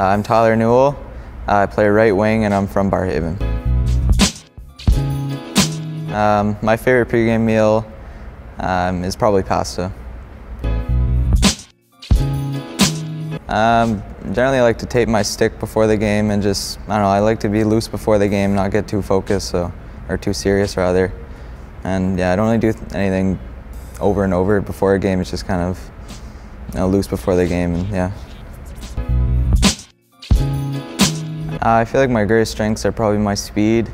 Uh, I'm Tyler Newell. I play right wing and I'm from Barrhaven. Um, my favorite pregame meal um, is probably pasta. Um, generally I like to tape my stick before the game and just, I don't know, I like to be loose before the game, not get too focused, so, or too serious rather. And yeah, I don't really do anything over and over before a game, it's just kind of you know, loose before the game, and yeah. I feel like my greatest strengths are probably my speed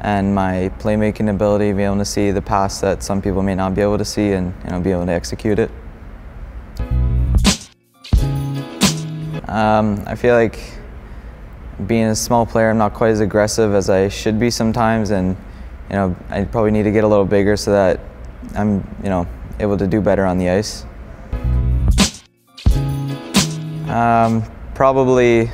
and my playmaking ability, being able to see the pass that some people may not be able to see and you know, be able to execute it. Um, I feel like being a small player, I'm not quite as aggressive as I should be sometimes, and you know, I probably need to get a little bigger so that I'm, you know, able to do better on the ice. Um, probably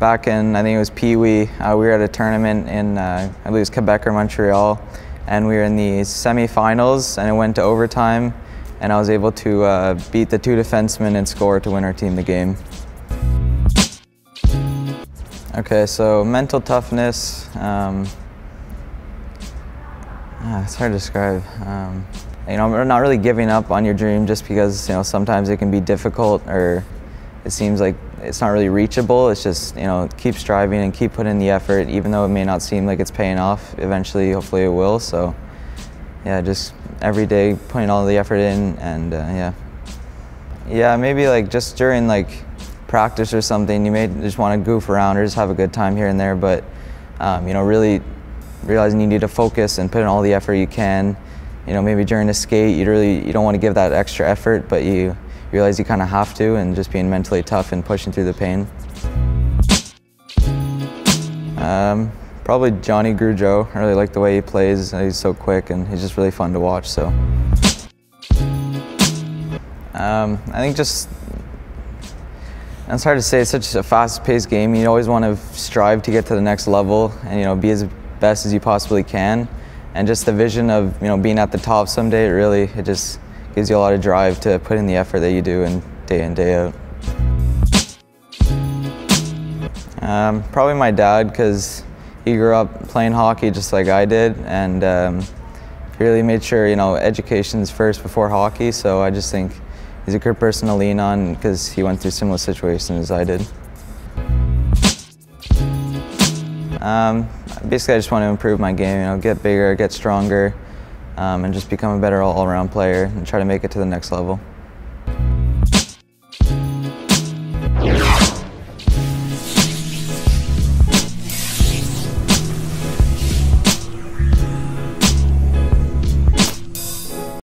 back in, I think it was Pee Wee, uh, we were at a tournament in, uh, I believe it was Quebec or Montreal, and we were in the semifinals, and it went to overtime, and I was able to uh, beat the two defensemen and score to win our team the game. Okay, so mental toughness, um, ah, it's hard to describe. Um, you know, not really giving up on your dream just because, you know, sometimes it can be difficult or it seems like it's not really reachable. It's just, you know, keep striving and keep putting the effort, even though it may not seem like it's paying off. Eventually, hopefully it will. So, yeah, just every day putting all the effort in and, uh, yeah. Yeah, maybe like just during like practice or something, you may just want to goof around or just have a good time here and there, but um, you know, really realizing you need to focus and put in all the effort you can. You know, maybe during a skate, you really you don't want to give that extra effort, but you realize you kind of have to, and just being mentally tough and pushing through the pain. Um, probably Johnny Gaudreau. I really like the way he plays. He's so quick, and he's just really fun to watch. So. Um, I think just it's hard to say. It's such a fast-paced game. You always want to strive to get to the next level and you know be as best as you possibly can. And just the vision of you know being at the top someday, it really it just gives you a lot of drive to put in the effort that you do and day in day out. Um, probably my dad because he grew up playing hockey just like I did, and um, he really made sure you know education's first before hockey. So I just think he's a good person to lean on because he went through similar situations as I did. Um, basically, I just want to improve my game, you know, get bigger, get stronger, um, and just become a better all-around player and try to make it to the next level.